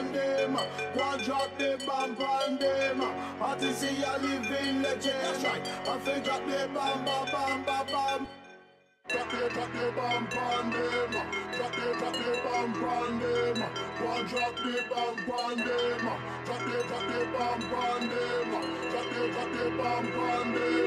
on them. Go and drop the bomb on them. I to see a living legend. That's right. I think drop the bomb, bomb, bomb, bomb, bomb. Drop the, drop the bomb on them. Drop the, drop the bomb on them. Go and drop the bomb on them. Drop the, drop the bomb on them. Drop the, drop the bomb on them.